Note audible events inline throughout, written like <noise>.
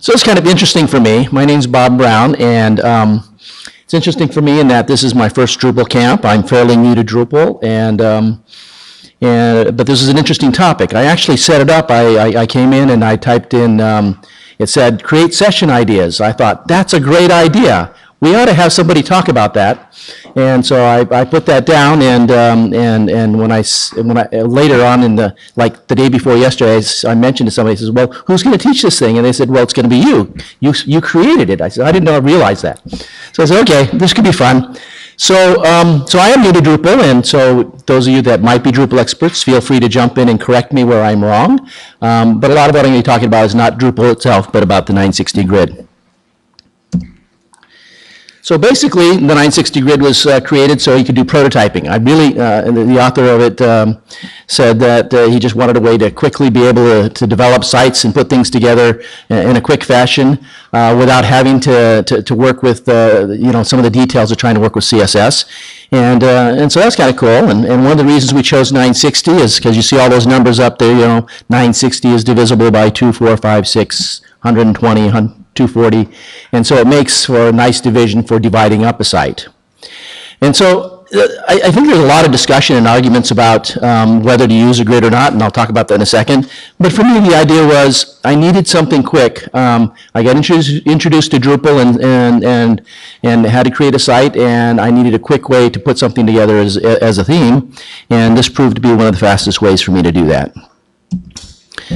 So it's kind of interesting for me. My name's Bob Brown, and um, it's interesting for me in that this is my first Drupal camp. I'm fairly new to Drupal, and um, and but this is an interesting topic. I actually set it up. I I, I came in and I typed in. Um, it said create session ideas. I thought that's a great idea. We ought to have somebody talk about that. And so I, I put that down, and um, and and when I when I later on in the like the day before yesterday, I I mentioned to somebody, says, "Well, who's going to teach this thing?" And they said, "Well, it's going to be you. You you created it." I said, "I didn't know I realized that." So I said, "Okay, this could be fun." So um, so I am new to Drupal, and so those of you that might be Drupal experts, feel free to jump in and correct me where I'm wrong. Um, but a lot of what I'm going to be talking about is not Drupal itself, but about the 960 grid. So basically, the 960 grid was uh, created so you could do prototyping. I really, uh, the author of it um, said that uh, he just wanted a way to quickly be able to, to develop sites and put things together in in a quick fashion uh, without having to, to, to work with, uh, you know, some of the details of trying to work with CSS. And, uh, and so that's kind of cool. And, and one of the reasons we chose 960 is because you see all those numbers up there, you know, 960 is divisible by 2, 4, 5, 6, 120, 100 240, and so it makes for a nice division for dividing up a site. And so uh, I, I think there's a lot of discussion and arguments about um, whether to use a grid or not, and I'll talk about that in a second. But for me, the idea was I needed something quick. Um, I got introduced, introduced to Drupal and, and, and, and had to create a site, and I needed a quick way to put something together as, as a theme, and this proved to be one of the fastest ways for me to do that.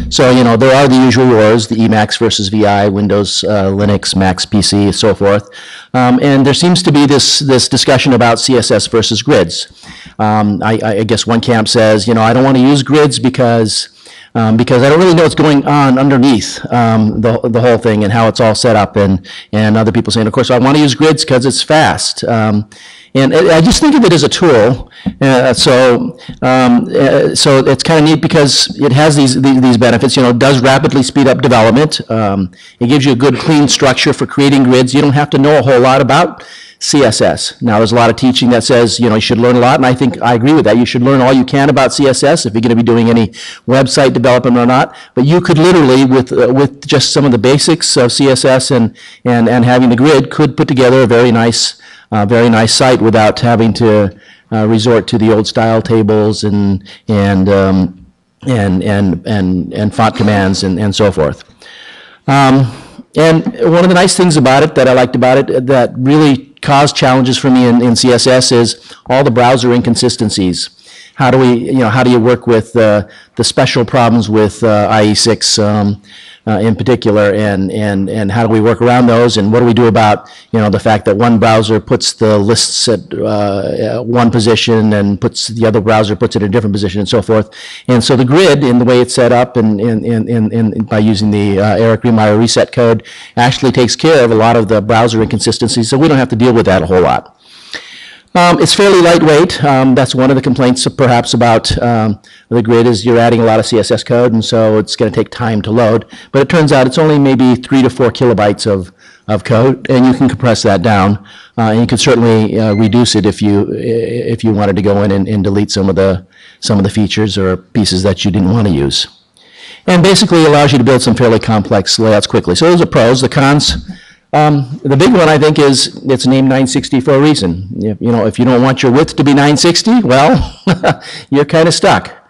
So, you know, there are the usual wars, the Emacs versus VI, Windows, uh, Linux, Macs, PC, so forth. Um, and there seems to be this, this discussion about CSS versus grids. Um, I, I guess one camp says, you know, I don't want to use grids because, um, because I don't really know what's going on underneath um, the, the whole thing and how it's all set up. And, and other people saying, of course, I want to use grids because it's fast. Um, and I just think of it as a tool. Uh, so, um, uh, so it's kind of neat because it has these, these these benefits. You know, it does rapidly speed up development. Um, it gives you a good, clean structure for creating grids. You don't have to know a whole lot about CSS. Now, there's a lot of teaching that says, you know, you should learn a lot, and I think I agree with that. You should learn all you can about CSS if you're going to be doing any website development or not. But you could literally, with uh, with just some of the basics of CSS and and and having the grid, could put together a very nice uh, very nice site without having to uh, resort to the old style tables and and um, and and and and font commands and, and so forth. Um, and one of the nice things about it that I liked about it that really caused challenges for me in, in CSS is all the browser inconsistencies. How do we, you know, how do you work with uh, the special problems with uh, IE6 um, uh, in particular, and, and, and how do we work around those, and what do we do about, you know, the fact that one browser puts the lists at uh, one position and puts, the other browser puts it in a different position and so forth. And so the grid, in the way it's set up and, and, and, and, and by using the uh, Eric Riemeyer reset code, actually takes care of a lot of the browser inconsistencies, so we don't have to deal with that a whole lot. Um, It's fairly lightweight. Um, That's one of the complaints perhaps about um, the grid is you're adding a lot of CSS code, and so it's going to take time to load. But it turns out it's only maybe three to four kilobytes of, of code, and you can compress that down. Uh, And you can certainly uh, reduce it if you, if you wanted to go in and and delete some of the, some of the features or pieces that you didn't want to use. And basically allows you to build some fairly complex layouts quickly. So those are pros. The cons, um, the big one, I think, is it's named 960 for a reason. If, You know, if you don't want your width to be 960, well, <laughs> you're kind of stuck.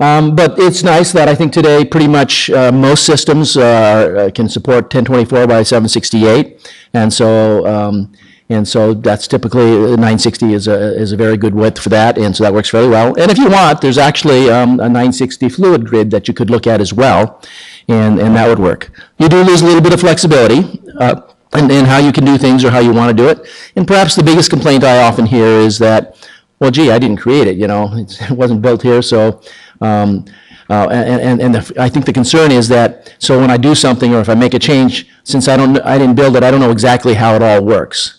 Um, But it's nice that I think today, pretty much, uh, most systems uh, can support 1024 by 768. And so, um, and so that's typically, uh, 960 is a, is a very good width for that, and so that works very well. And if you want, there's actually um, a 960 fluid grid that you could look at as well, and, and that would work. You do lose a little bit of flexibility uh, how you can do things or how you want to do it. And perhaps the biggest complaint I often hear is that, well, gee, I didn't create it, you know, <laughs> it wasn't built here, so, um, uh, and, and, and the- I think the concern is that, so when I do something, or if I make a change, since I don't, I didn't build it, I don't know exactly how it all works.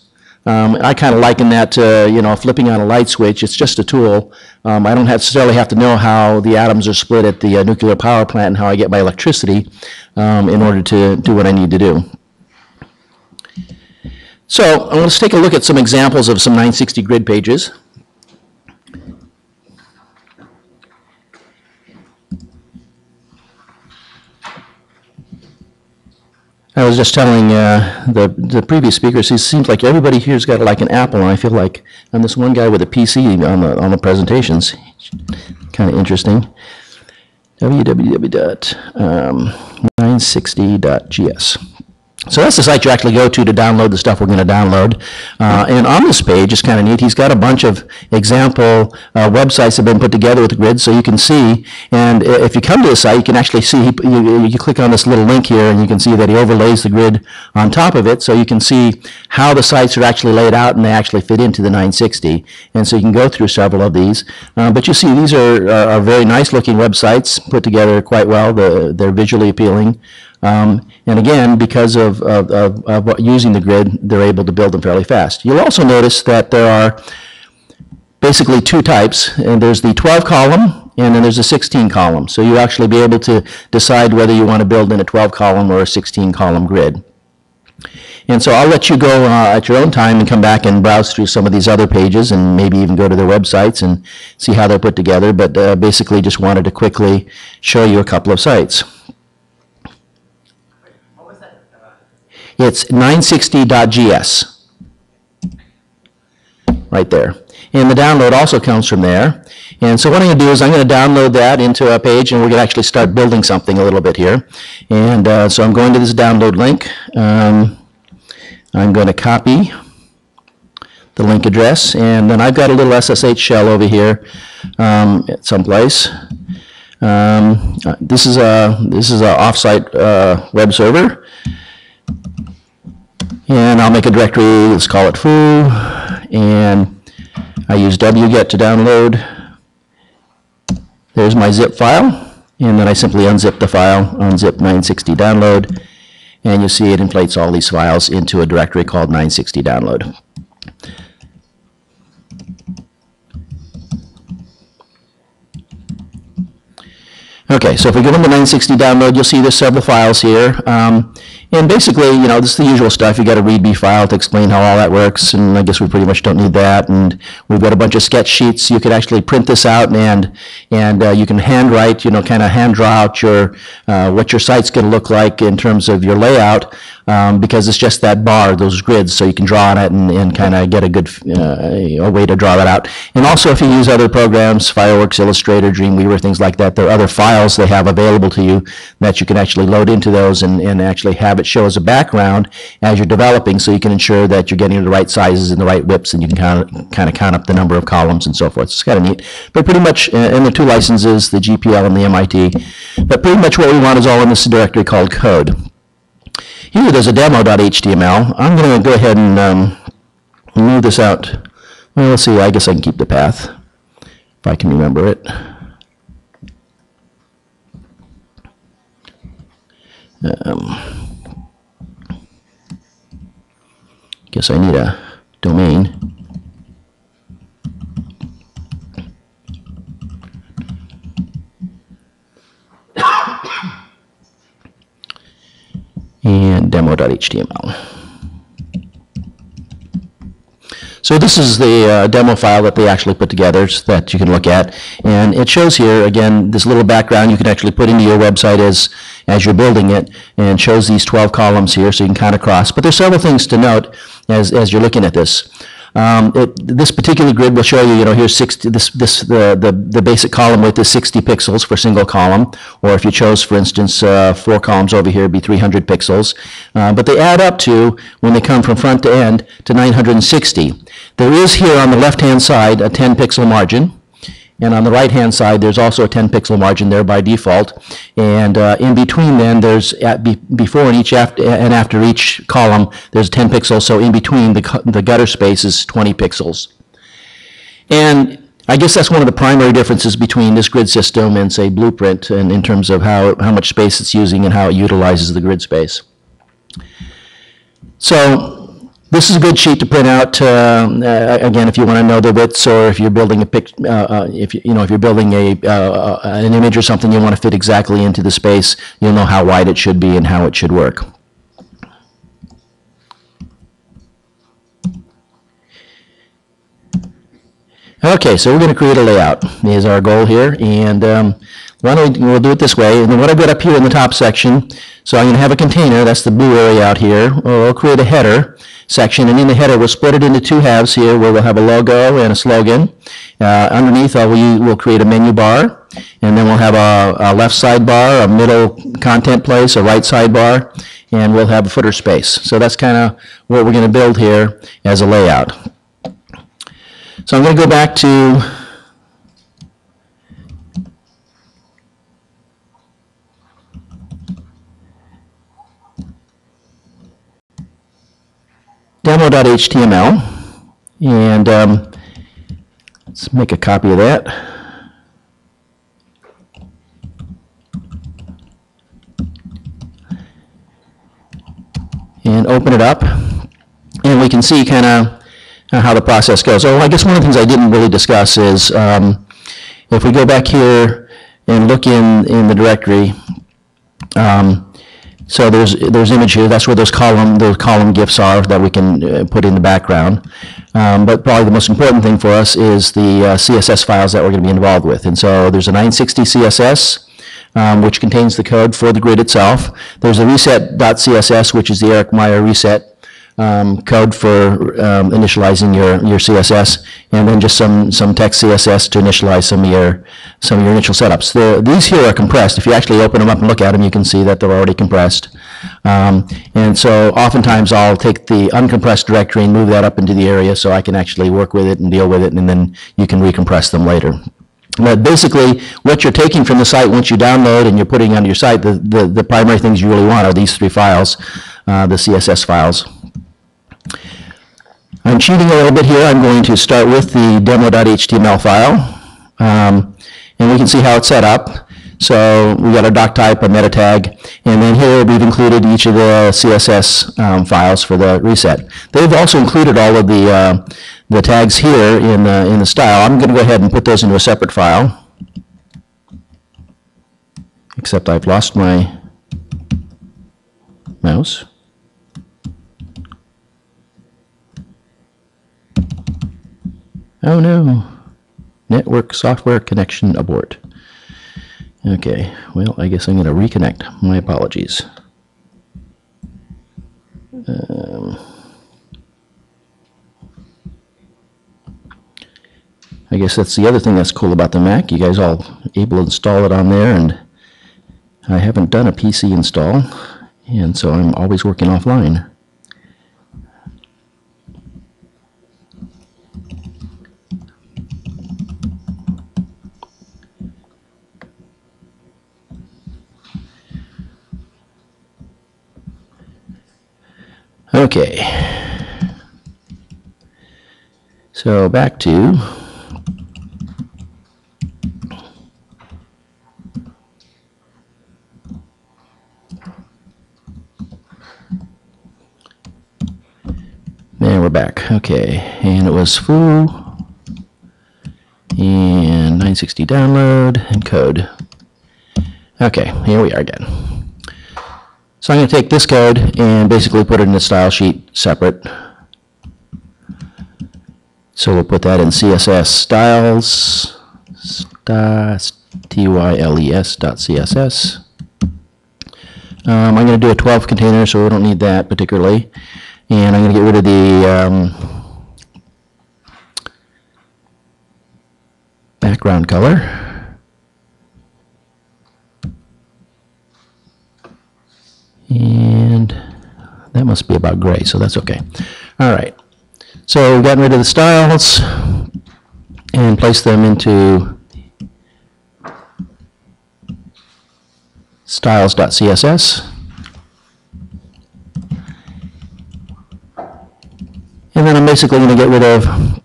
Um, I kind of liken that to, you know, flipping on a light switch, it's just a tool. Um, I don't necessarily have to know how the atoms are split at the uh, nuclear power plant and how I get my electricity um, in order to do what I need to do. So let's take a look at some examples of some 960 grid pages. I was just telling uh, the the previous speakers, it seems like everybody here's got like an Apple, and I feel like I'm this one guy with a PC on the on the presentations. Kind of interesting. www.960.gs. So that's the site you actually go to to download the stuff we're going to download. Uh, and on this page, it's kind of neat, he's got a bunch of example uh, websites that have been put together with the grid so you can see. And if you come to the site, you can actually see, he- you, you click on this little link here and you can see that he overlays the grid on top of it. So you can see how the sites are actually laid out and they actually fit into the 960. And so you can go through several of these. Uh, but you see, these are, are very nice looking websites put together quite well. The, they're visually appealing. Um, And again, because of, of, of of using the grid, they're able to build them fairly fast. You'll also notice that there are basically two types, and there's the 12 column, and then there's a 16 column. So you actually be able to decide whether you want to build in a 12 column or a 16 column grid. And so I'll let you go uh, at your own time and come back and browse through some of these other pages and maybe even go to their websites and see how they're put together. But uh, basically, just wanted to quickly show you a couple of sites. It's 960.gs. Right there. And the download also comes from there. And so what I'm going to do is I'm going to download that into a page, and we're going to actually start building something a little bit here. And uh, so I'm going to this download link. Um, I'm going to copy the link address, and then I've got a little SSH shell over here um, at someplace. Um, uh, This is a, this is a offsite uh, web server. And I'll make a directory, let's call it foo, and I use wget to download. There's my zip file, and then I simply unzip the file, unzip 960 download, and you'll see it inflates all these files into a directory called 960 download. Okay, so if we go into 960 download, you'll see there's several files here. Um, and basically, you know, this is the usual stuff. You got a README file to explain how all that works, and I guess we pretty much don't need that. And we've got a bunch of sketch sheets. You could actually print this out and and uh, you can handwrite, you know, kind of hand draw out your uh, what your site's going to look like in terms of your layout. Um, because it's just that bar, those grids, so you can draw on it and, and kind of get a good uh, a way to draw that out. And also, if you use other programs, Fireworks, Illustrator, Dreamweaver, things like that, there are other files they have available to you that you can actually load into those and, and actually have it show as a background as you're developing, so you can ensure that you're getting the right sizes and the right widths, and you can kind of kind of count up the number of columns and so forth. It's kind of neat. But pretty much, uh, and the two licenses, the GPL and the MIT. But pretty much what we want is all in this directory called code. Here, there's a demo.html. I'm going to go ahead and um, move this out. Well, let's see, I guess I can keep the path, if I can remember it. Um, Guess I need a domain. So this is the uh, demo file that they actually put together so that you can look at. And it shows here, again, this little background you can actually put into your website as, as you're building it, and shows these 12 columns here, so you can kind of cross. But there's several things to note as, as you're looking at this. Um, it, this particular grid will show you, you know, here's 60, this, this, the, the, the basic column width is 60 pixels for single column, or if you chose, for instance, uh, four columns over here, be 300 pixels. Uh, but they add up to, when they come from front to end, to 960. There is here on the left-hand side a 10 pixel margin, and on the right-hand side, there's also a 10 pixel margin there by default. And uh, in between then, there's, be- before and each after, and after each column, there's 10 pixels, so in between, the the gutter space is 20 pixels. And I guess that's one of the primary differences between this grid system and, say, Blueprint, and in terms of how, how much space it's using and how it utilizes the grid space. So this is a good sheet to print out, uh, uh, again, if you want to know the widths, or if you're building a pic, uh, uh, if, you you know, if you're building a, uh, uh, an image or something, you want to fit exactly into the space, you'll know how wide it should be and how it should work. Okay, so we're going to create a layout, is our goal here, and um, why don't we, we'll do it this way, and then what I've got up here in the top section, so I'm gonna have a container, that's the blue area out here, or I'll create a header section, and in the header, we'll split it into two halves here, where we'll have a logo and a slogan. Uh, underneath, uh, we, we'll create a menu bar, and then we'll have a, a left sidebar, a middle content place, a right sidebar, and we'll have a footer space. So that's kind of what we're gonna build here as a layout. So I'm gonna go back to demo.html, and um, let's make a copy of that. And open it up, and we can see kind of how the process goes. Oh, I guess one of the things I didn't really discuss is, um, if we go back here and look in, in the directory, um, so there's, there's image here, that's where those column, those column GIFs are that we can uh, put in the background. Um, But probably the most important thing for us is the uh, CSS files that we're going to be involved with. And so there's a 960 CSS, um, which contains the code for the grid itself. There's a reset.css, which is the Eric Meyer reset um, code for um, initializing your, your CSS, and then just some, some text CSS to initialize some of your, some of your initial setups. The, these here are compressed. If you actually open them up and look at them, you can see that they're already compressed. Um, and so oftentimes I'll take the uncompressed directory and move that up into the area so I can actually work with it and deal with it, and then you can recompress them later. But basically, what you're taking from the site once you download and you're putting onto your site, the, the, the primary things you really want are these three files, uh, the CSS files. I'm cheating a little bit here. I'm going to start with the demo.html file. Um, and we can see how it's set up. So we got a doc type, a meta tag, and then here we've included each of the CSS um, files for the reset. They've also included all of the, uh, the tags here in the, in the style. I'm going to go ahead and put those into a separate file. Except I've lost my mouse. Oh no, network software connection abort. Okay, well, I guess I'm going to reconnect. My apologies. Um, I guess that's the other thing that's cool about the Mac. You guys all able to install it on there, and I haven't done a PC install, and so I'm always working offline. Okay. So back to And we're back. Okay, and it was foo and 960 download and code. Okay, here we are again. So I'm going to take this code and basically put it in a style sheet separate. So we'll put that in CSS styles, T-Y-L-E-S dot CSS. Um, I'm going to do a 12 container, so we don't need that particularly. And I'm going to get rid of the um, background color. And that must be about gray, so that's okay. All right. So we've gotten rid of the styles and placed them into styles.css. And then I'm basically going to get rid of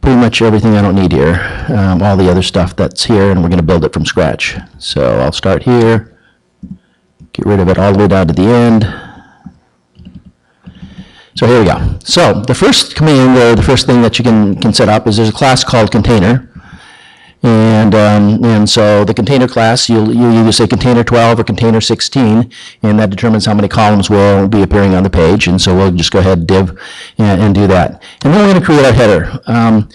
pretty much everything I don't need here, um, all the other stuff that's here, and we're going to build it from scratch. So I'll start here, get rid of it all the way down to the end. So here we go. So the first command, or the first thing that you can, can set up is there's a class called container. And, um, and so the container class, you'll, you either say container 12 or container 16, and that determines how many columns will be appearing on the page. And so we'll just go ahead div and, and do that. And then we're going to create our header. Um,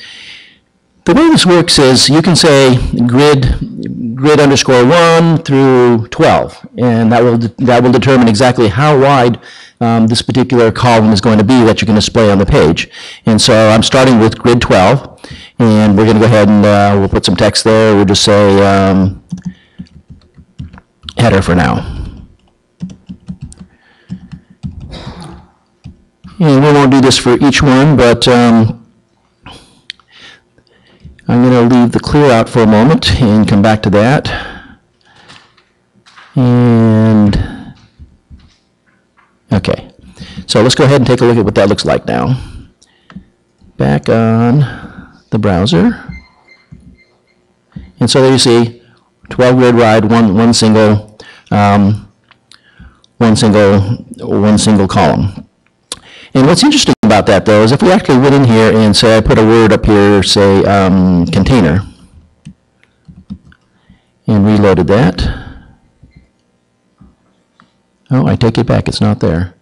The way this works is you can say grid, grid underscore one through 12, and that will, that will determine exactly how wide um, this particular column is going to be that you can display on the page. And so I'm starting with grid 12, and we're going to go ahead and uh, we'll put some text there. We'll just say um, header for now. And we won't do this for each one, but um, I'm going to leave the clear out for a moment and come back to that. And, okay. So let's go ahead and take a look at what that looks like now. Back on the browser. And so there you see, 12 grid ride, one, one single, um, one single, one single column. And what's interesting about that, though, is if we actually went in here and say I put a word up here, say um, container, and reloaded that. Oh, I take it back, it's not there.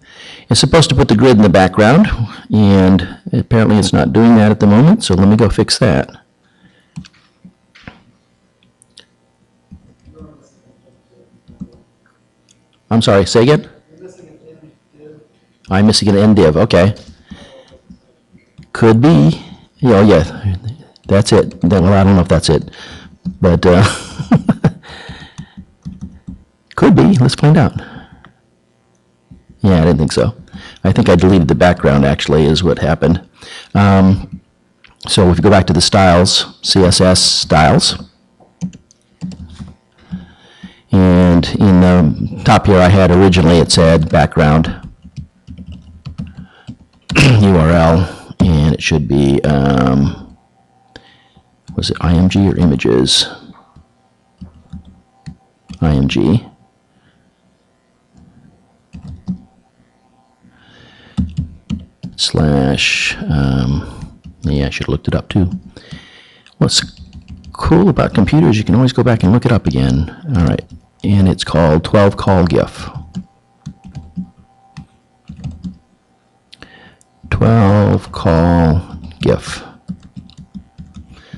It's supposed to put the grid in the background, and apparently it's not doing that at the moment, so let me go fix that. I'm sorry, say again? I'm missing an end div, okay. Could be, yeah, oh, yeah, that's it. Well, I don't know if that's it, but, uh, <laughs> could be, let's find out. Yeah, I didn't think so. I think I deleted the background, actually, is what happened. Um, So if you go back to the styles, CSS styles, and in the top here I had originally, it said background <clears throat> URL, it should be, um, was it IMG or images? IMG. Slash, um, yeah, I should have looked it up too. What's cool about computers, you can always go back and look it up again. All right, and it's called 12 call GIF. 12 call GIF.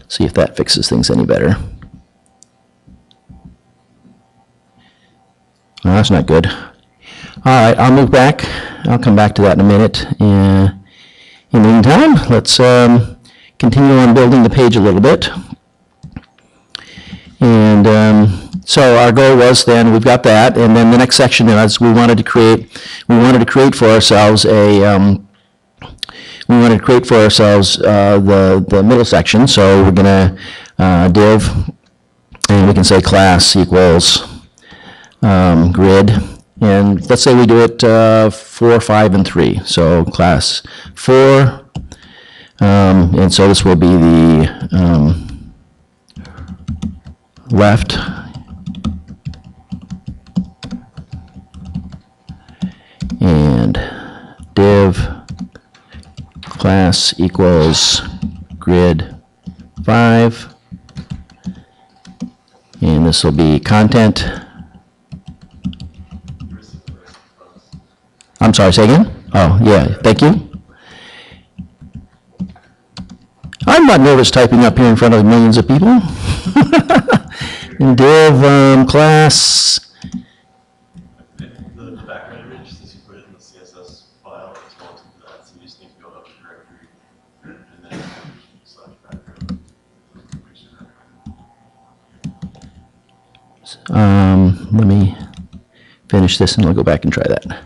See if that fixes things any better. That's not good. All right, I'll move back. I'll come back to that in a minute. Uh, in the meantime, let's um, continue on building the page a little bit. And um, so our goal was then, we've got that, and then the next section is we wanted to create, we wanted to create for ourselves a, um, we wanted to create for ourselves uh, the, the middle section, so we're gonna uh, div, and we can say class equals um, grid, and let's say we do it uh, four, five, and three, so class four, um, and so this will be the um, left. And div class equals grid 5 and this will be content. I'm sorry say again? Oh yeah thank you. I'm not nervous typing up here in front of millions of people. <laughs> Div um, class The, the background image, since you put it in the CSS file, it's going to do that, so you just need to go up to directory and then slash background. Which is- Um, let me finish this and I'll go back and try that.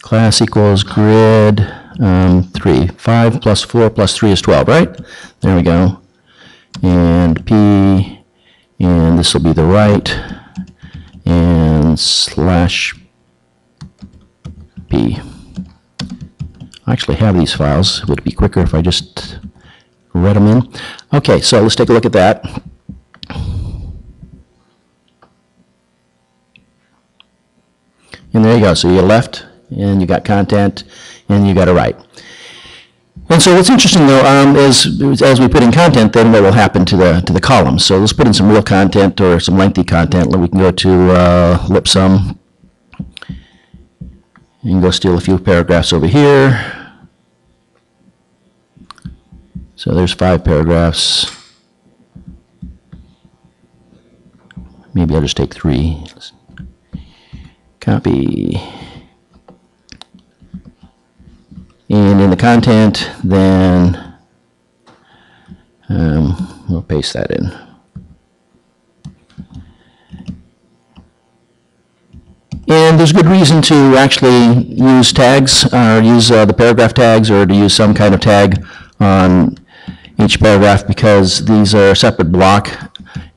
Class equals grid, um, three. Five plus four plus three is twelve, right? There we go. And P, and this will be the right, and slash P. I actually have these files. It would be quicker if I just read them in? Okay, so let's take a look at that. And there you go. So you left, and you got content, and you got a right. And so what's interesting though um, is as we put in content, then what will happen to the to the columns. So let's put in some real content or some lengthy content. We can go to uh, lipsum and go steal a few paragraphs over here. So there's five paragraphs. Maybe I'll just take three. Copy. And in the content, then um, we'll paste that in. And there's good reason to actually use tags, or use uh, the paragraph tags, or to use some kind of tag on each paragraph, because these are a separate block,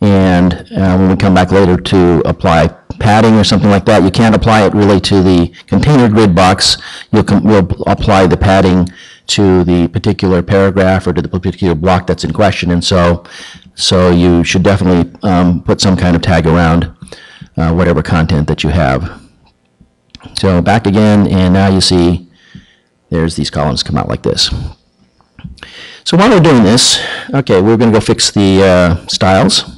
and uh, when we come back later to apply padding or something like that, you can't apply it really to the container grid box. You'll, you'll apply the padding to the particular paragraph or to the particular block that's in question, and so, so you should definitely um, put some kind of tag around uh, whatever content that you have. So back again, and now you see there's these columns come out like this. So while we're doing this, okay, we're going to go fix the uh, styles.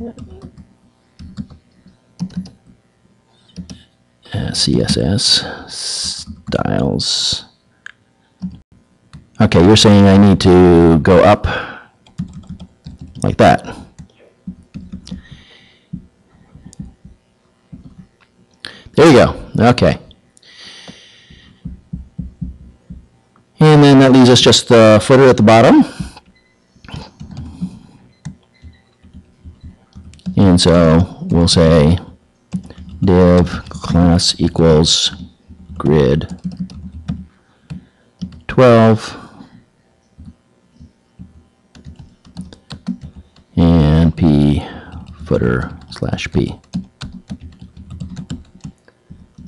Uh, CSS styles. Okay, you're saying I need to go up like that. There you go. Okay. And then that leaves us just the footer at the bottom. And so we'll say div class equals grid 12 and p footer slash p.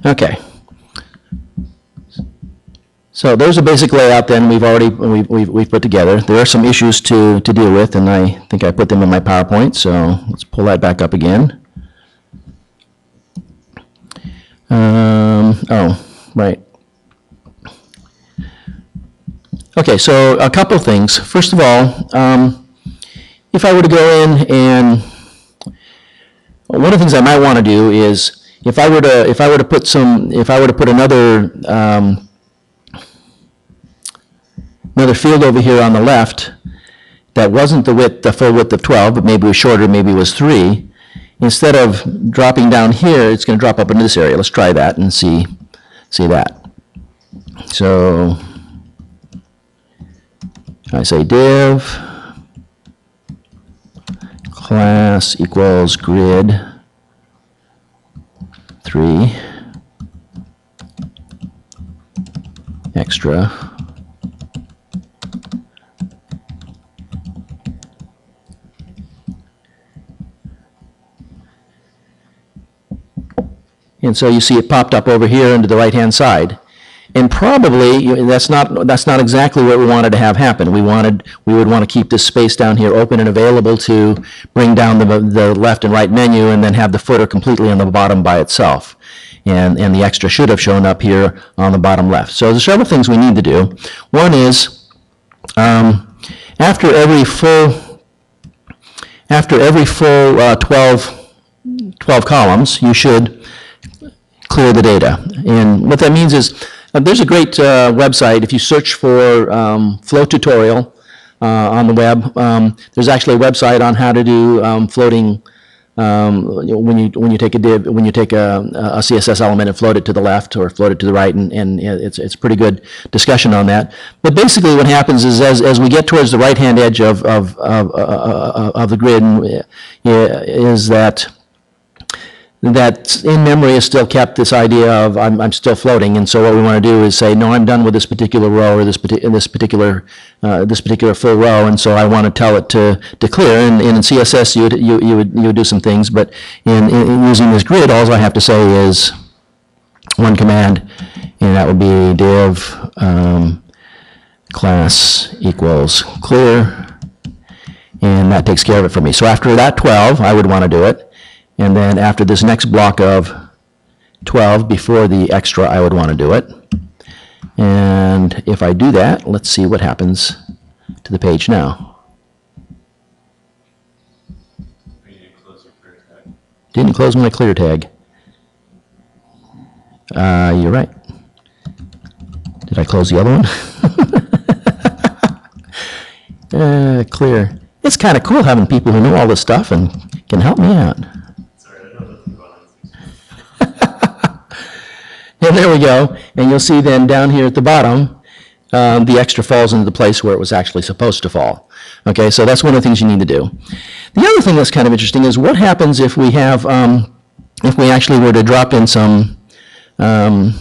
Okay. So there's a basic layout then we've already, we've, we've, we've put together. There are some issues to, to deal with, and I think I put them in my PowerPoint, so let's pull that back up again. Um, oh, right. Okay, so a couple things. First of all, um, if I were to go in and, one of the things I might want to do is, if I were to, if I were to put some, if I were to put another, um, another field over here on the left that wasn't the width, the full width of 12, but maybe was shorter, maybe was 3, instead of dropping down here, it's going to drop up into this area. Let's try that and see, see that. So I say div class equals grid 3 extra And so you see it popped up over here into the right-hand side. And probably, that's not, that's not exactly what we wanted to have happen. We wanted, we would want to keep this space down here open and available to bring down the, the left and right menu and then have the footer completely on the bottom by itself. And, and the extra should have shown up here on the bottom left. So there's several things we need to do. One is, um, after every full, after every full uh, 12, 12 columns, you should clear the data. And what that means is, uh, there's a great uh, website, if you search for um, Floatutorial uh, on the web, um, there's actually a website on how to do um, floating, um, when you, when you take a div, when you take a, a CSS element and float it to the left or float it to the right, and, and it's, it's pretty good discussion on that. But basically what happens is as, as we get towards the right-hand edge of, of, of, uh, uh, of the grid, is that that in memory is still kept this idea of I'm, I'm still floating, and so what we want to do is say, no, I'm done with this particular row or this, this particular uh, this particular full row, and so I want to tell it to, to clear. And, and in CSS, you would, you, you would you would do some things, but in, in, in using this grid, all I have to say is one command, and that would be div um, class equals clear, and that takes care of it for me. So after that 12, I would want to do it. And then after this next block of 12, before the extra, I would want to do it. And if I do that, let's see what happens to the page now. Didn't close my clear tag. Uh, you're right. Did I close the other one? <laughs> uh, clear. it's kind of cool having people who know all this stuff and can help me out. Sorry, I know nothing about N64. And there we go. And you'll see then down here at the bottom, um, the extra falls into the place where it was actually supposed to fall. Okay, so that's one of the things you need to do. The other thing that's kind of interesting is what happens if we have, um, if we actually were to drop in some, um,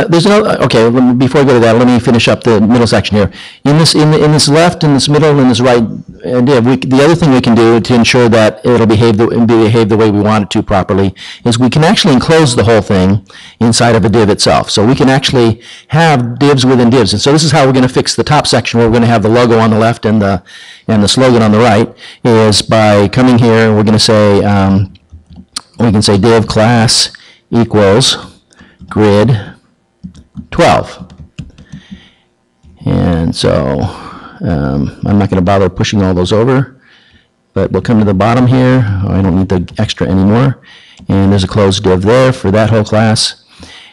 Uh, There's another, okay, let me- before I go to that, let me finish up the middle section here. In this, in, in this left, in this middle, and this right uh, div, we, the other thing we can do to ensure that it'll behave, the behave the way we want it to properly, is we can actually enclose the whole thing inside of a div itself. So we can actually have divs within divs. And so this is how we're gonna fix the top section, where we're gonna have the logo on the left and the, and the slogan on the right, is by coming here, we're gonna say, um, we can say div class equals grid 12. And so, um, I'm not going to bother pushing all those over, but we'll come to the bottom here. I don't need the extra anymore. And there's a closed div there for that whole class.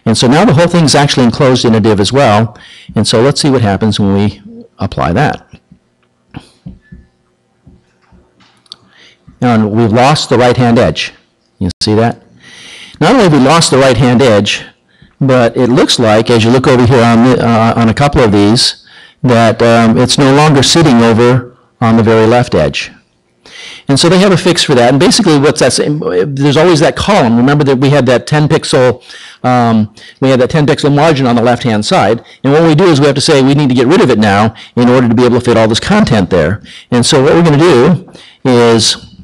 And so now the whole thing's actually enclosed in a div as well. And so let's see what happens when we apply that. Now, we've lost the right-hand edge. You see that? Not only have we lost the right-hand edge, but it looks like, as you look over here on, the- uh, on a couple of these, that um, it's no longer sitting over on the very left edge. And so they have a fix for that. And basically, what's that? saying? There's always that column. Remember that we had that 10 pixel, um, we had that 10 pixel margin on the left hand side. And what we do is we have to say we need to get rid of it now in order to be able to fit all this content there. And so what we're going to do is,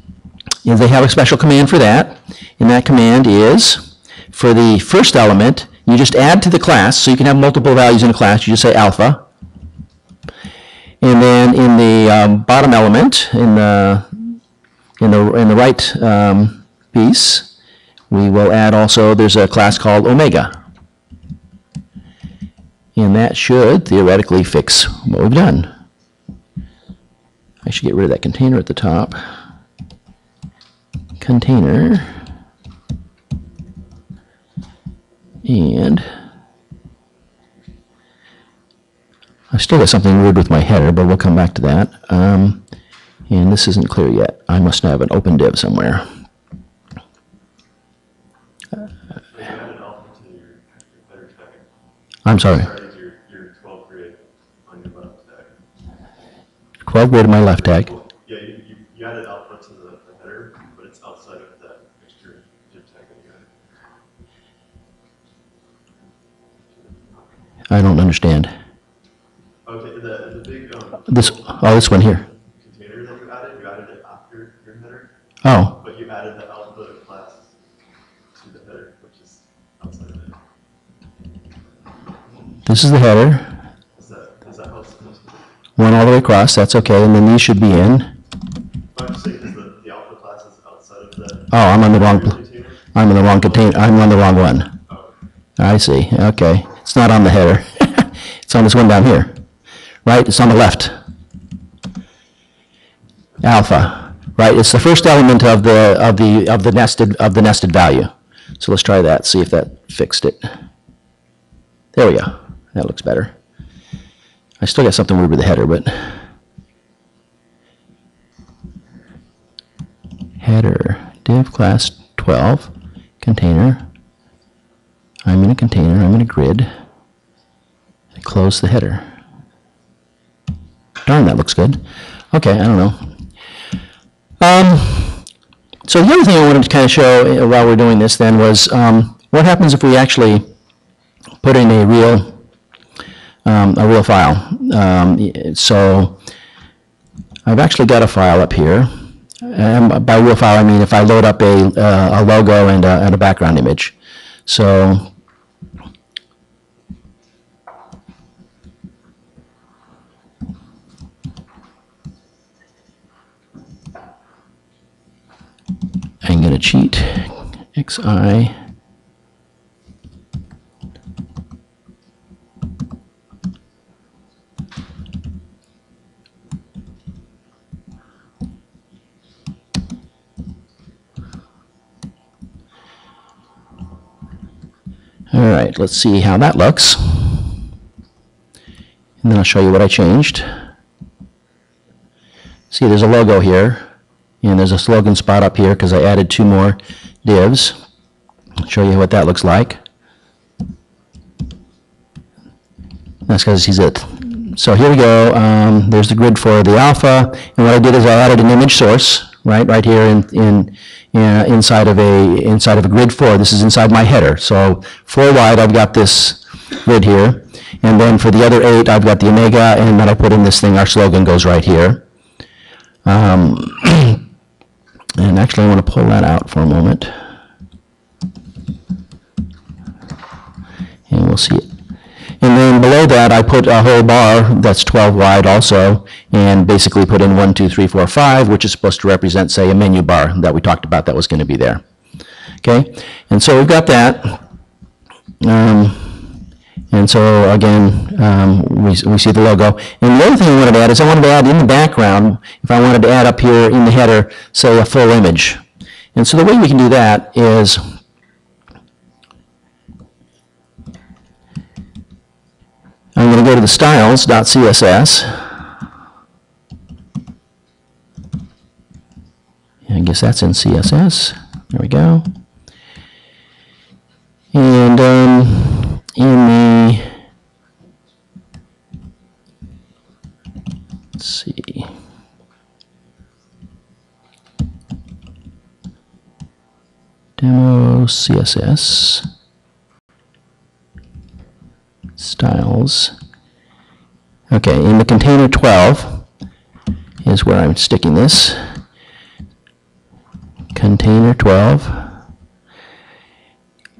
is they have a special command for that. And that command is for the first element, you just add to the class, so you can have multiple values in a class, you just say alpha. And then in the um, bottom element, in the, in the, in the right um, piece, we will add also, there's a class called omega. And that should theoretically fix what we've done. I should get rid of that container at the top. Container. And I've still got something weird with my header, but we'll come back to that. Um, and this isn't clear yet. I must have an open div somewhere. I'm sorry. Started your, your 12 grid on your left tag. 12 grid in my left tag. Yeah, you, you, you added alpha to the, the header, but it's outside of that extra div tag that you added. I don't understand. Okay, the, the big, um. This, oh, this one here. Container that you added, you added it after your header, Oh, but you added the alpha class to the header, which is outside of it. this is the header. Is that, is that how it's supposed to be? One all the way across, that's okay, and then these should be in. I'm just saying, because the, the alpha class is outside of the. Oh, I'm on the wrong, container. I'm in the wrong container, I'm on the wrong one. Oh, I see, okay. It's not on the header. <laughs> It's on this one down here, right? It's on the left. Alpha, right? It's the first element of the, of the, of the nested, of the nested value. So let's try that, see if that fixed it. There we go. That looks better. I still got something weird with the header, but. Header, div class 12, container. I'm in a container, I'm in a grid. I close the header. Darn, that looks good. Okay, I don't know. Um, so the other thing I wanted to kind of show uh, while we're doing this then was um, what happens if we actually put in a real, um, a real file. Um, so I've actually got a file up here. And by real file, I mean if I load up a, uh, a logo and a, and a background image. So I'm going to cheat. XI. All right, let's see how that looks. And then I'll show you what I changed. See, there's a logo here, and there's a slogan spot up here because I added two more divs. I'll show you what that looks like. That's because he's it. So here we go. Um, there's the grid for the alpha, and what I did is I added an image source, right, right here in, in uh, inside of a inside of a grid four. This is inside my header. So four wide, I've got this grid here, and then for the other eight, I've got the omega, and then I put in this thing. Our slogan goes right here. Um, <clears throat> and actually, I want to pull that out for a moment, and we'll see it. And then below that, I put a whole bar that's 12 wide also, and basically put in 1, 2, 3, 4, 5, which is supposed to represent, say, a menu bar that we talked about that was going to be there. Okay? And so we've got that. Um, and so again, um, we, we see the logo. And the other thing I wanted to add is I wanted to add in the background, if I wanted to add up here in the header, say, a full image. And so the way we can do that is I'm going to go to the styles.css. I guess that's in CSS. There we go. And um, in the, let's see. Demo CSS styles. Okay, in the container 12 is where I'm sticking this. Container 12.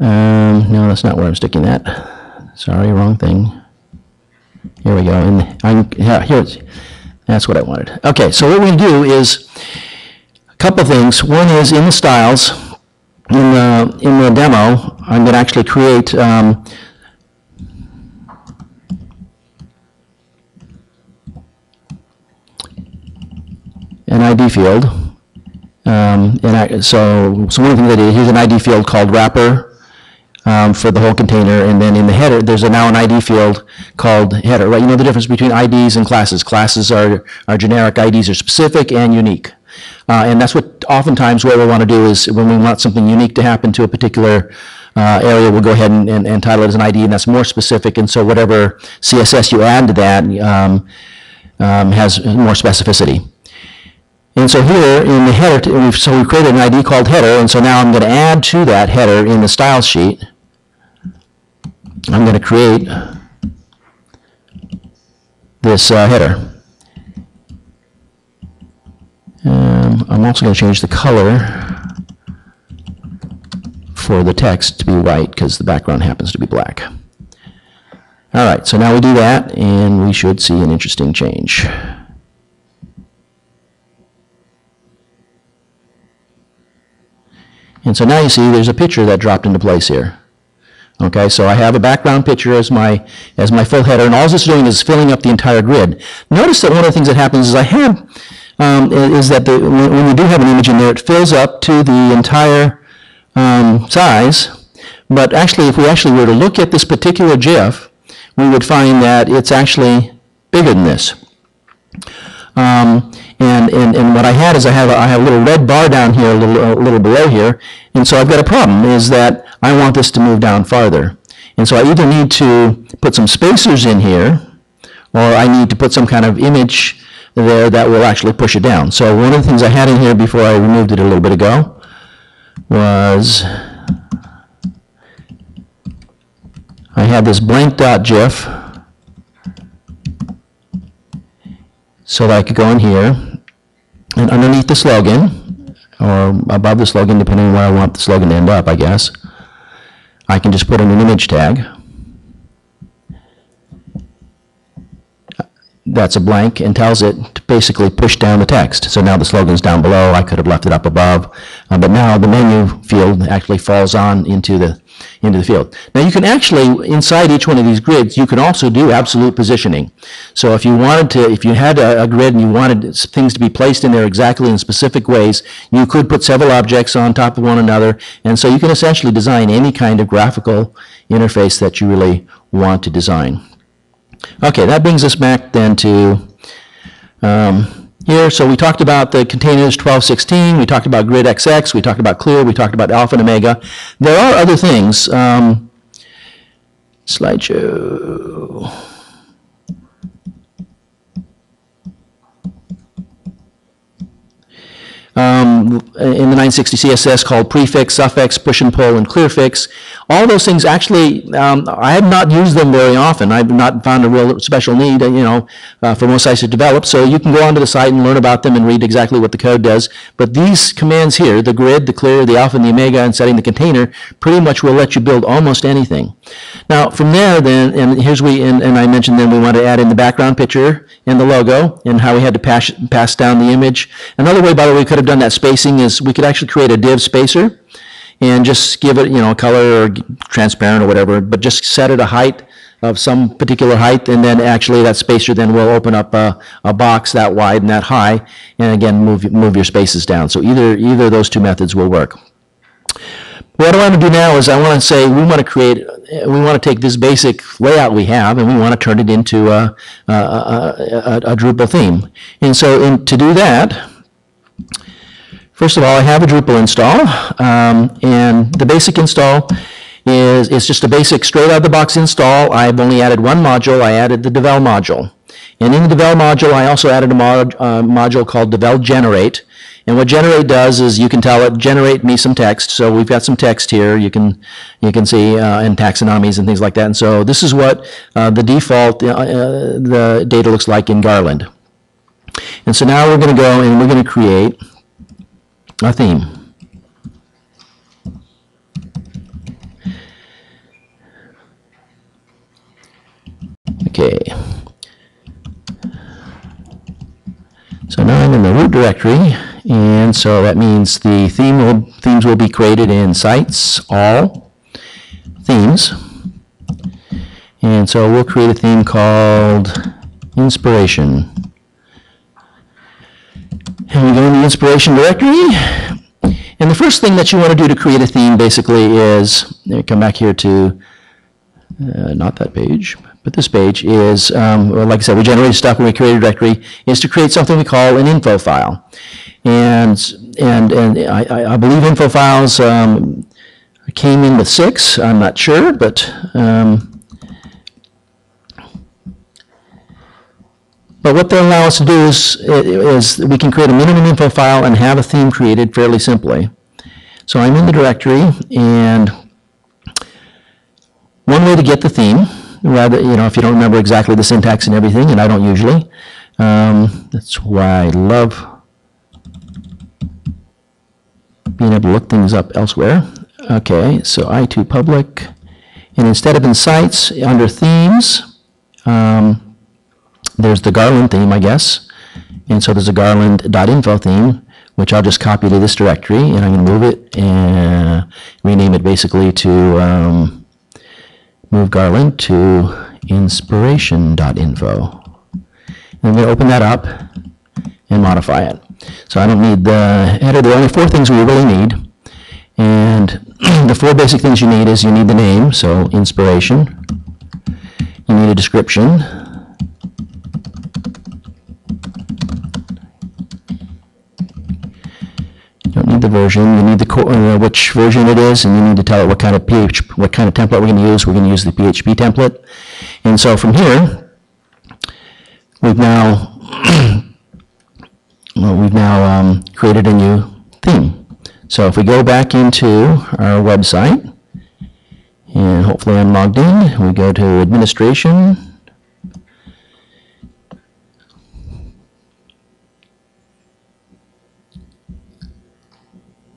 Um, no, that's not where I'm sticking that. Sorry, wrong thing. Here we go. And I'm, yeah, here's, that's what I wanted. Okay, so what we do is a couple things. One is in the styles, in the, in the demo, I'm going to actually create um, an ID field. Um, and I, so, so one of the things I did, here's an ID field called wrapper um, for the whole container, and then in the header, there's a, now an ID field called header, right? You know the difference between IDs and classes. Classes are, are generic, IDs are specific and unique. Uh, and that's what oftentimes what we want to do is when we want something unique to happen to a particular uh, area, we'll go ahead and, and, and title it as an ID, and that's more specific. And so whatever CSS you add to that um, um, has more specificity. And so here in the header, so we've created an ID called header, and so now I'm going to add to that header in the style sheet. I'm going to create this uh, header. Um, I'm also going to change the color for the text to be white because the background happens to be black. All right, so now we do that, and we should see an interesting change. And so now you see there's a picture that dropped into place here. Okay, so I have a background picture as my, as my full header, and all this is doing is filling up the entire grid. Notice that one of the things that happens is I have, um, is that the, when, you do have an image in there, it fills up to the entire um, size. But actually, if we actually were to look at this particular GIF, we would find that it's actually bigger than this. Um, and, and, and what I had is I have a, I have a little red bar down here, a little, a little below here, and so I've got a problem, is that I want this to move down farther. And so I either need to put some spacers in here, or I need to put some kind of image there that will actually push it down. So one of the things I had in here before I removed it a little bit ago was I had this blank dot GIF so that I could go in here and underneath the slogan, or above the slogan, depending on where I want the slogan to end up, I guess, I can just put in an image tag. That's a blank and tells it to basically push down the text. So now the slogan's down below, I could have left it up above, uh, but now the menu field actually falls on into the, into the field. Now, you can actually, inside each one of these grids, you can also do absolute positioning. So if you wanted to, if you had a, a grid and you wanted things to be placed in there exactly in specific ways, you could put several objects on top of one another, and so you can essentially design any kind of graphical interface that you really want to design. Okay, that brings us back then to um, here. So we talked about the containers 1216, we talked about grid XX, we talked about clear, we talked about alpha and omega. There are other things. Um, slideshow. um, in the 960 CSS called prefix, suffix, push and pull, and clear fix. All those things actually, um, I have not used them very often. I've not found a real special need, uh, you know, uh, for most sites to develop. So you can go onto the site and learn about them and read exactly what the code does. But these commands here, the grid, the clear, the alpha, and the omega, and setting the container, pretty much will let you build almost anything. Now, from there, then, and here's we, and, and I mentioned then we want to add in the background picture and the logo and how we had to pass, pass down the image. Another way, by the way, we could have done that spacing is we could actually create a div spacer and just give it, you know, color or transparent or whatever, but just set it a height of some particular height, and then actually that spacer then will open up a, a box that wide and that high, and again, move, move your spaces down. So either, either of those two methods will work. What I want to do now is I want to say, we want to create, we want to take this basic layout we have, and we want to turn it into a, a, a, a Drupal theme. And so in, to do that, First of all, I have a Drupal install, um, and the basic install is, is just a basic straight out of the box install. I've only added one module. I added the Devel module. And in the Devel module, I also added a mod, uh, module called Devel Generate. And what Generate does is you can tell it, generate me some text. So we've got some text here. You can, you can see, uh, and taxonomies and things like that. And so this is what uh, the default, uh, uh, the data looks like in Garland. And so now we're going to go and we're going to create theme. Okay. So now I'm in the root directory, and so that means the theme will, themes will be created in sites, all, themes. And so we'll create a theme called inspiration. And we go in the inspiration directory. And the first thing that you want to do to create a theme basically is, come back here to, uh, not that page, but this page is, um, well, like I said, we generated stuff when we created a directory, is to create something we call an info file. And, and, and I, I- I believe info files um, came in with six, I'm not sure, but um, But what they'll allow us to do is, is we can create a minimum info file and have a theme created fairly simply. So I'm in the directory, and one way to get the theme, rather, you know, if you don't remember exactly the syntax and everything, and I don't usually, um, that's why I love being able to look things up elsewhere. Okay, so I2 public, and instead of in sites, under themes, um, there's the Garland theme, I guess. And so there's a garland.info theme, which I'll just copy to this directory, and I'm going to move it and rename it basically to um, move Garland to inspiration.info. And I'm going to open that up and modify it. So I don't need the header. There are only four things we really need. And <clears throat> the four basic things you need is you need the name, so inspiration. You need a description, You don't need the version, you need the, uh, which version it is, and you need to tell it what kind of PH, what kind of template we're going to use. We're going to use the PHP template. And so from here, we've now, <clears throat> well, we've now um, created a new theme. So if we go back into our website, and hopefully I'm logged in, we go to administration,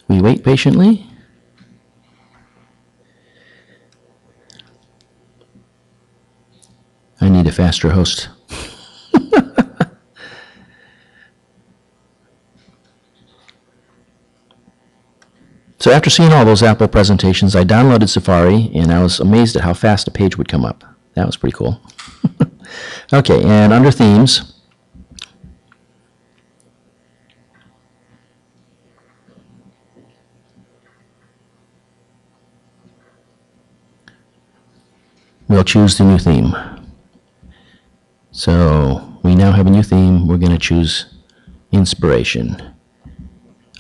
we wait patiently. I need a faster host. <laughs> So after seeing all those Apple presentations, I downloaded Safari, and I was amazed at how fast a page would come up. That was pretty cool. <laughs> okay, and under themes, we'll choose the new theme. So we now have a new theme. We're going to choose inspiration.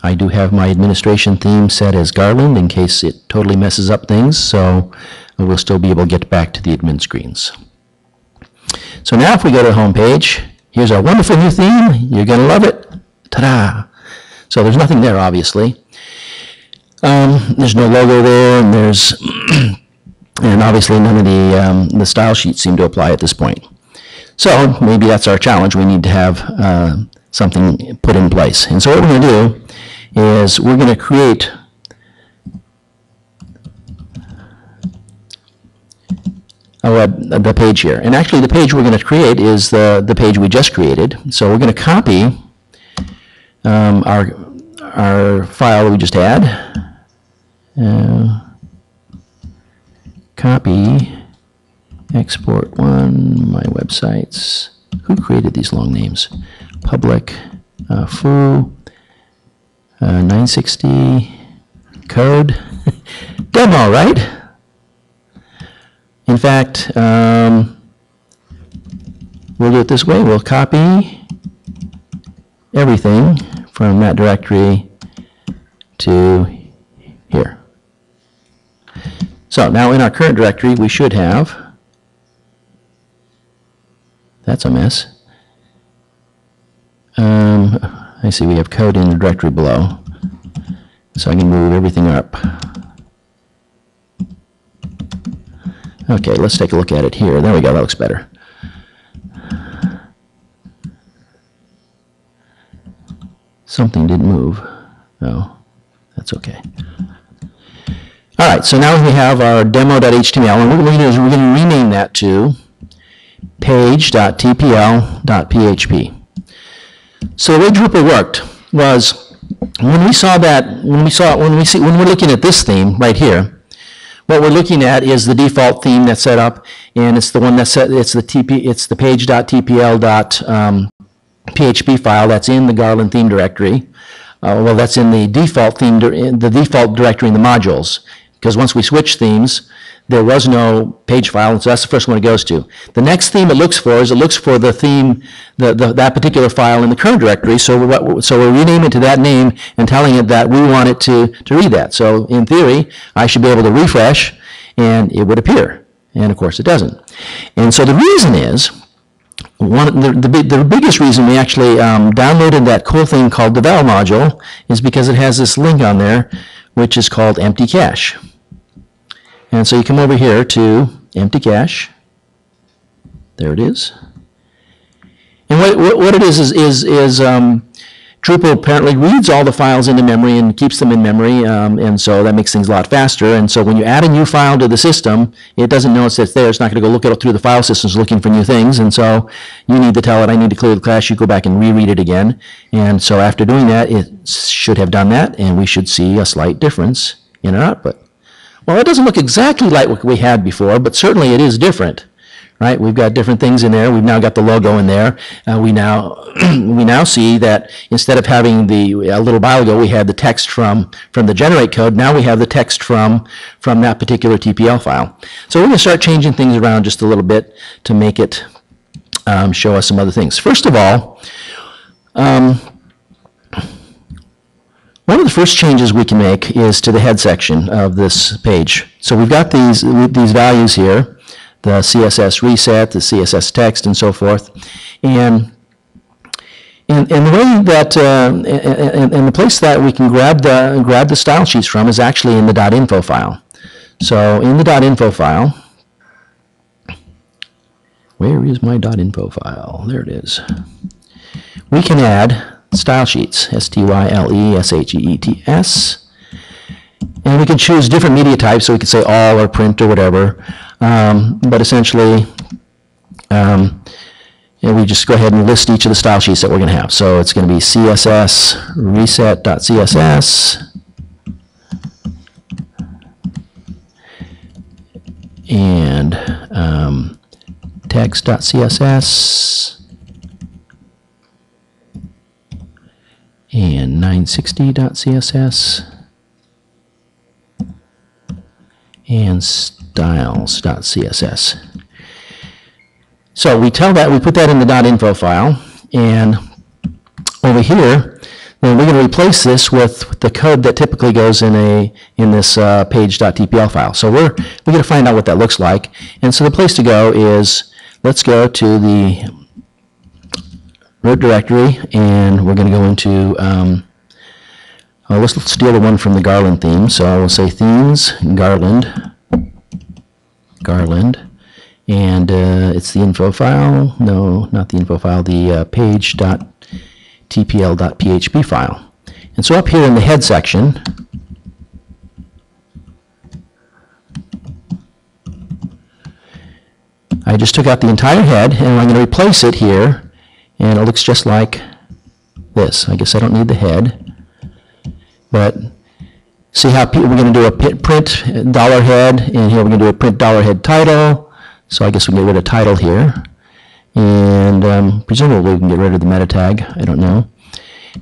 I do have my administration theme set as Garland in case it totally messes up things, so we'll still be able to get back to the admin screens. So now if we go to the home page, here's our wonderful new theme. You're going to love it. Ta-da! So there's nothing there, obviously. Um, there's no logo there, and there's <clears throat> and obviously none of the um, the style sheets seem to apply at this point. So maybe that's our challenge. We need to have uh, something put in place. And so what we're going to do is we're going to create a web, the page here. And actually, the page we're going to create is the, the page we just created. So we're going to copy um, our, our file we just had. Uh, copy, export one, my websites. Who created these long names? Public, uh, foo, uh, 960, code, <laughs> demo, right? In fact, um, we'll do it this way. We'll copy everything from that directory to here. So now in our current directory, we should have, that's a mess. Um, I see we have code in the directory below. So I can move everything up. Okay, let's take a look at it here. There we go, that looks better. Something didn't move. Oh, that's okay. All right, so now we have our demo.html, and what we're going to do is we're going to rename that to page.tpl.php. So the way Drupal worked was when we saw that, when we saw, when we see, when we're looking at this theme right here, what we're looking at is the default theme that's set up, and it's the one that's set, it's the TP, it's the page.tpl.php file that's in the Garland theme directory. Uh, well, that's in the default theme, in the default directory in the modules. Because once we switch themes, there was no page file, and so that's the first one it goes to. The next theme it looks for is it looks for the theme, the, the, that particular file in the current directory, so we're, so we're renaming it to that name and telling it that we want it to, to read that. So in theory, I should be able to refresh, and it would appear. And of course, it doesn't. And so the reason is, one, the, the, the biggest reason we actually um, downloaded that cool thing called the Devel module is because it has this link on there, which is called empty cache. And so you come over here to empty cache. There it is. And what, what, what it is is, is, is um, Drupal apparently reads all the files into memory and keeps them in memory, um, and so that makes things a lot faster. And so when you add a new file to the system, it doesn't know it's there. It's not going to go look through the file systems looking for new things. And so you need to tell it, I need to clear the cache. You go back and reread it again. And so after doing that, it should have done that, and we should see a slight difference in our output. Well, it doesn't look exactly like what we had before, but certainly it is different, right? We've got different things in there. We've now got the logo in there. Uh, we now <clears throat> we now see that instead of having the a little while ago we had the text from from the generate code. Now we have the text from from that particular TPL file. So we're going to start changing things around just a little bit to make it um, show us some other things. First of all. Um, one of the first changes we can make is to the head section of this page. So we've got these, these values here, the CSS reset, the CSS text, and so forth. And, and, and the way that, uh, and, and the place that we can grab the, grab the style sheets from is actually in the .info file. So in the .info file, where is my .info file? There it is. We can add style sheets, S-T-Y-L-E-S-H-E-E-T-S. And we can choose different media types, so we could say all or print or whatever. Um, but essentially, um, we just go ahead and list each of the style sheets that we're going to have. So it's going to be CSS reset.css. and um, text.css and 960.css and styles.css. So we tell that, we put that in the .info file, and over here, then we're going to replace this with the code that typically goes in a, in this uh, page.tpl file. So we're, we're going to find out what that looks like. And so the place to go is, let's go to the root directory, and we're going to go into, um, uh, let's steal the one from the Garland theme. So I will say themes, Garland, Garland, and uh, it's the info file. No, not the info file, the uh, page.tpl.php file. And so up here in the head section, I just took out the entire head, and I'm going to replace it here, and it looks just like this. I guess I don't need the head, but see how we're going to do a print dollar head, and here we're going to do a print dollar head title. So I guess we can get rid of title here, and um, presumably we can get rid of the meta tag. I don't know,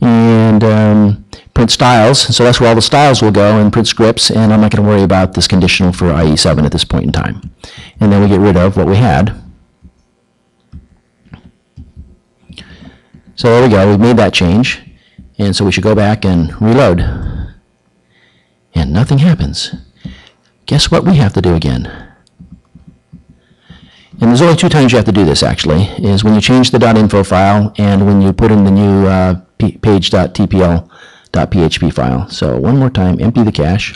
and um, print styles. So that's where all the styles will go, and print scripts. And I'm not going to worry about this conditional for IE7 at this point in time. And then we get rid of what we had. So there we go, we've made that change, and so we should go back and reload. And nothing happens. Guess what we have to do again? And there's only two times you have to do this, actually, is when you change the .info file and when you put in the new uh, page.tpl.php file. So one more time, empty the cache.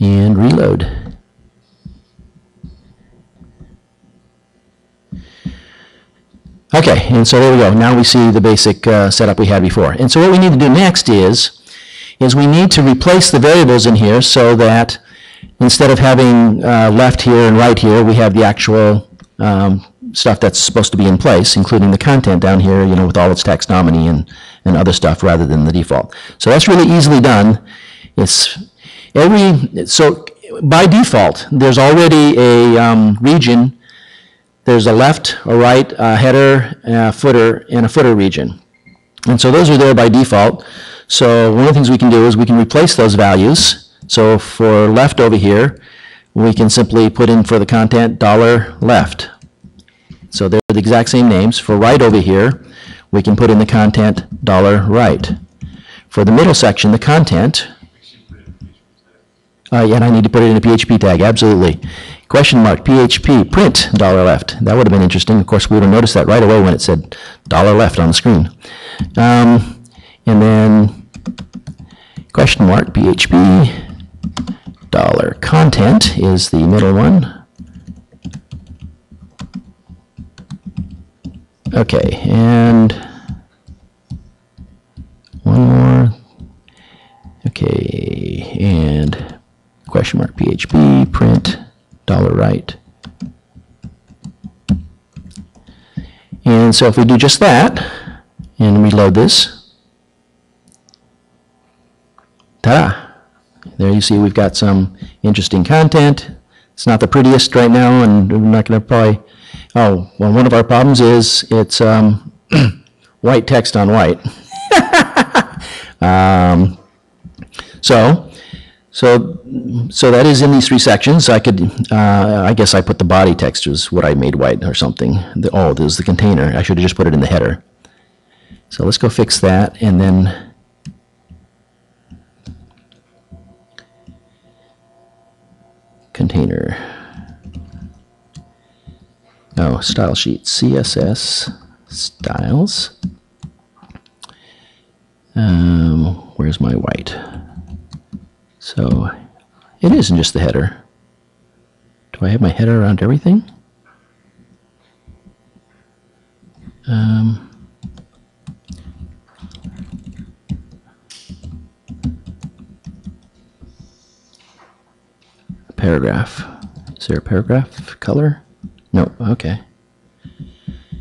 And reload. Okay, and so there we go. Now we see the basic uh, setup we had before. And so what we need to do next is, is we need to replace the variables in here so that instead of having uh, left here and right here, we have the actual um, stuff that's supposed to be in place, including the content down here, you know, with all its taxonomy and, and other stuff rather than the default. So that's really easily done. It's every, so by default, there's already a um, region there's a left, a right, a header, a footer, and a footer region. And so those are there by default. So one of the things we can do is we can replace those values. So for left over here, we can simply put in for the content dollar left. So they're the exact same names. For right over here, we can put in the content dollar right. For the middle section, the content, uh, and I need to put it in a PHP tag, absolutely. Question mark, PHP, print, dollar left. That would have been interesting. Of course, we would have noticed that right away when it said dollar left on the screen. Um, and then, question mark, PHP, dollar content is the middle one. Okay, and one more. Okay, and question mark PHP, print, dollar right. And so if we do just that, and reload this, ta-da! There you see we've got some interesting content. It's not the prettiest right now, and we're not going to probably, oh, well, one of our problems is it's um, <clears throat> white text on white. <laughs> um, so, so, so that is in these three sections. I could, uh, I guess I put the body text was what I made white or something. The, oh, there's the container. I should have just put it in the header. So let's go fix that and then container. Oh, style sheet, CSS styles. Um, where's my white? So it isn't just the header. Do I have my header around everything? Um, paragraph. Is there a paragraph color? No, okay.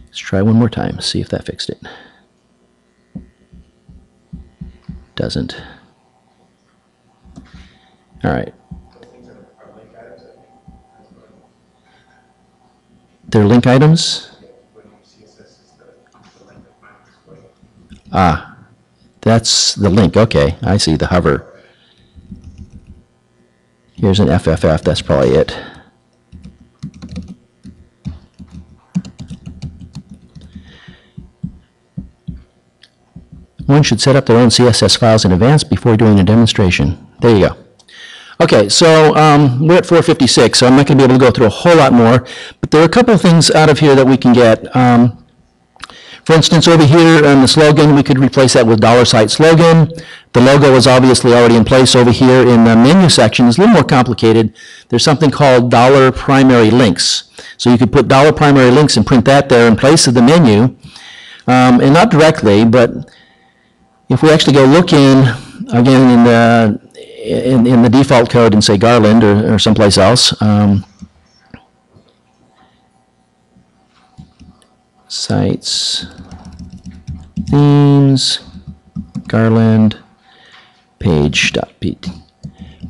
Let's try one more time, see if that fixed it. Doesn't. All right. They're link items? Ah, that's the link, okay, I see, the hover. Here's an FFF, that's probably it. One should set up their own CSS files in advance before doing a demonstration. There you go. Okay, so um, we're at 456, so I'm not going to be able to go through a whole lot more, but there are a couple of things out of here that we can get. Um, for instance, over here on the slogan, we could replace that with dollar site slogan. The logo is obviously already in place over here in the menu section. It's a little more complicated. There's something called dollar primary links. So you could put dollar primary links and print that there in place of the menu. Um, and not directly, but if we actually go look in, again, in the, in, in the default code and say Garland or, or someplace else, um, sites, themes, Garland, page.pt,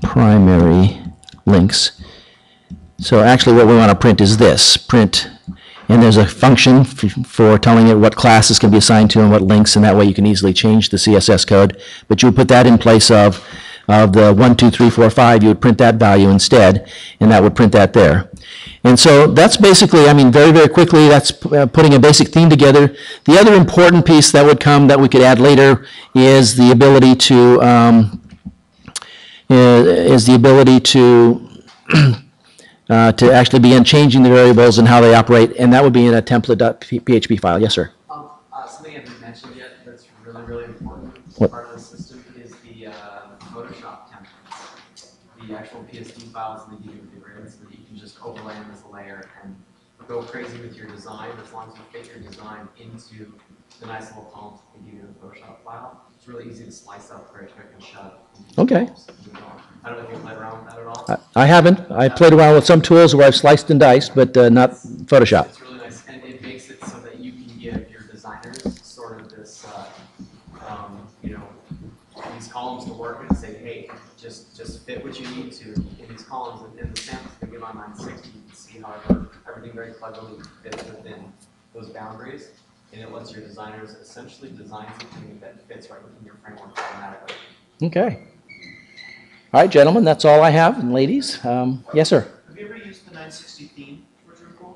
primary links. So actually what we want to print is this, print, and there's a function for telling it what classes can be assigned to and what links, and that way you can easily change the CSS code. But you put that in place of, of the one, two, three, four, five, you would print that value instead, and that would print that there. And so that's basically, I mean, very, very quickly, that's uh, putting a basic theme together. The other important piece that would come that we could add later is the ability to, um, is the ability to, <clears throat> uh, to actually begin changing the variables and how they operate, and that would be in a template.php file. Yes, sir? Um, uh, something I haven't mentioned yet that's really, really important What? part of the system is the, uh, Photoshop templates. The actual PSD files that you do grids that you can just overlay them as a layer and go crazy with your design as long as you fit your design into the nice little columns that they give you in the Photoshop file. It's really easy to slice up very quick and shove. Okay. I don't know if you played around with that at all. I- I haven't. I played around with some tools where I've sliced and diced, but uh, not Photoshop. It's really nice, and it makes it so that you can give your designers sort of this, uh, um, you know, these columns to work with and say, hey, just, just fit what you need to in these columns, and, and the samples that give on nine sixty, you can see how everything very cleverly fits within those boundaries, and it lets your designers essentially design something that fits right within your framework automatically. Okay. All right, gentlemen, that's all I have, and ladies. Um, Yes, sir? Have you ever used the 960 theme for Drupal?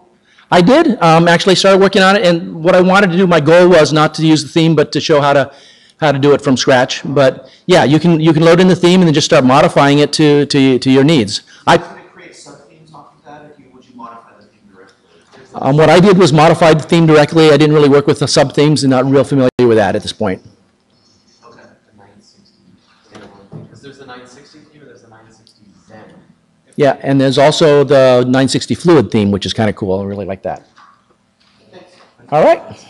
I did, um, actually started working on it, and what I wanted to do, my goal was not to use the theme, but to show how to, how to do it from scratch. But, yeah, you can, you can load in the theme and then just start modifying it to, to, to your needs. I, Would it create sub-themes off of that, if you, would you modify the theme directly? um, what I did was modified the theme directly. I didn't really work with the sub-themes and not real familiar with that at this point. Okay. The nine sixty standalone because there's the nine sixty theme and there's the nine sixty Zen. Yeah, and there's also the 960 Fluid theme, which is kind of cool. I really like that. All right.